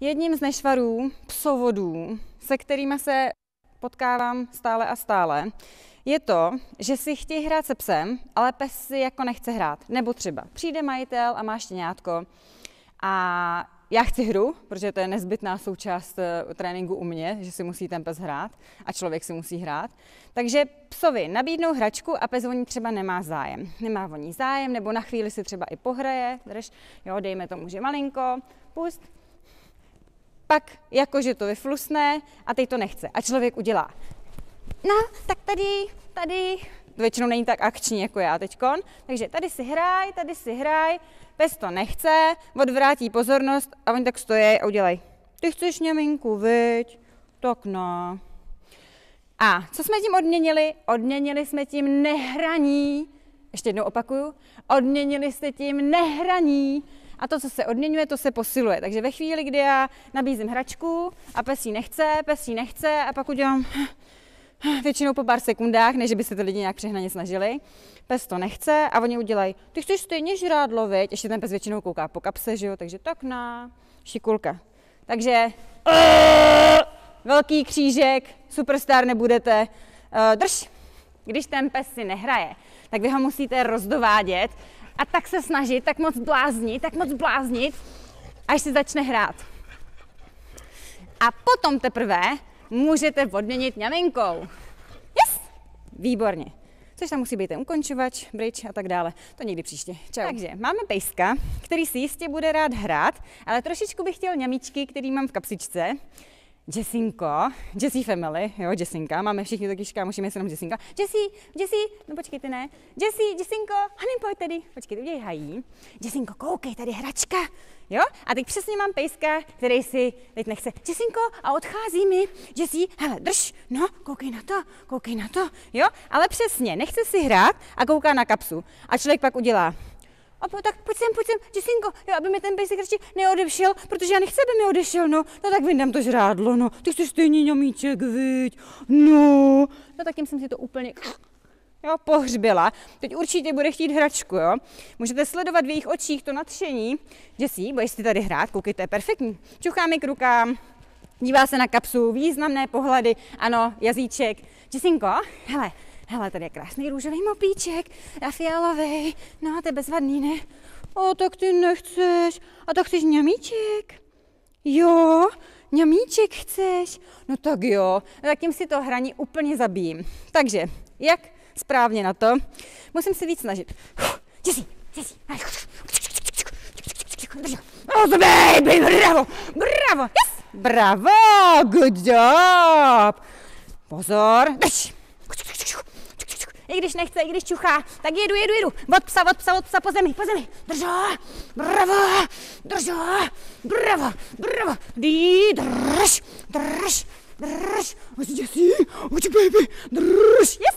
Jedním z nešvarů psovodů, se kterými se potkávám stále a stále, je to, že si chtějí hrát se psem, ale pes si jako nechce hrát. Nebo třeba přijde majitel a má štěňátko a já chci hru, protože to je nezbytná součást eh, tréninku u mě, že si musí ten pes hrát a člověk si musí hrát. Takže psovi nabídnou hračku a pes o ní třeba nemá zájem. Nemá o ní zájem, nebo na chvíli si třeba i pohraje, drž, jo, dejme tomu, že malinko, pust, pak jakože to vyflusne a teď to nechce. A člověk udělá, no, tak tady, tady, většinou není tak akční jako já teďkon, takže tady si hraj, tady si hraj, pes to nechce, odvrátí pozornost a oni tak stojí a udělají, ty chceš něminku, viď? Tak no. A co jsme tím odměnili? Odměnili jsme tím nehraní, ještě jednou opakuju, odměnili jste tím nehraní a to, co se odměňuje, to se posiluje. Takže ve chvíli, kdy já nabízím hračku a pes jí nechce, pes jí nechce a pak udělám většinou po pár sekundách, než by se ty lidi nějak přehnaně snažili. Pes to nechce a oni udělají, ty chceš stejně žrádlo, veď? Ještě ten pes většinou kouká po kapse, že jo? Takže tak na šikulka. Takže velký křížek, superstar nebudete. Uh, drž, když ten pes si nehraje, tak vy ho musíte rozdovádět a tak se snažit, tak moc bláznit, tak moc bláznit, až si začne hrát. A potom teprve můžete odměnit ňaminkou. Yes! Výborně. Což tam musí být ten ukončovač, bridge a tak dále. To někdy příště. Čau. Takže máme pejska, který si jistě bude rád hrát, ale trošičku bych chtěl ňamičky, který mám v kapsičce. Jessinko, Jessie Family, jo, Jessinka, máme všichni taky kámoši, se jenom Jessinka. Jessie, Jessie, no počkej, ty ne. Jessie, Jessinko, honey, pojď tady. Počkej, ty udělej hají. Jessinko, koukej, tady hračka. Jo? A teď přesně mám pejska, který si teď nechce. Jessinko, a odchází mi. Jessie, hele, drž, no, koukej na to, koukej na to. Jo? Ale přesně, nechce si hrát a kouká na kapsu. A člověk pak udělá, a po, tak pojď sem, pojď sem, Jessinko, jo, aby mi ten pejsek radši neodešel, protože já nechci, aby mi odešel, no. No tak vyndám to žrádlo, no. Ty jsi stejně ňamíček, viď. No. No tak tím jsem si to úplně jo, pohřbila. Teď určitě bude chtít hračku, jo. Můžete sledovat v jejich očích to nadšení. Jessie, budeš si tady hrát, koukej, to je perfektní. Čucháme k rukám, dívá se na kapsu, významné pohledy, ano, jazyček. Jessinko, hele, hele, tady je krásný růžový mopíček a fialový, no to je bezvadný, ne? O, tak ty nechceš, a tak chceš ňamíček? Jo, ňamíček chceš? No tak jo, no tak tím si to hraní úplně zabijím. Takže, jak správně na to? Musím si víc snažit. Jsi, Oh, baby, bravo, bravo, yes, bravo, good job. Pozor, drž. I když nechce, i když čuchá, tak jedu, jedu, jedu. Od psa, od psa, od psa, po zemi, po zemi. Držo, bravo, držo, bravo, bravo. Dí, drž, drž, drž. Jsi, uč, baby, drž, yes.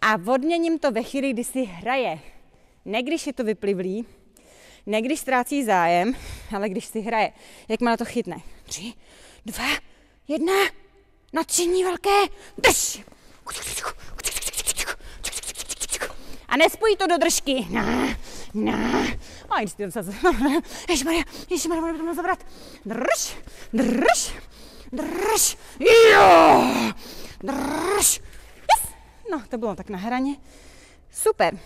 A odměním to ve chvíli, kdy si hraje. Ne když je to vyplivlý, ne když ztrácí zájem, ale když si hraje. Jak má to chytne. Tři, dva, jedna, nadšení velké, drž. A nespojí to do držky. Na, na. A jdi si zase. Ježišmarja, ježišmarja, budu to zabrat. Drž, drž, drž. Jo, drž. Yes. No, to bylo tak na hraně. Super.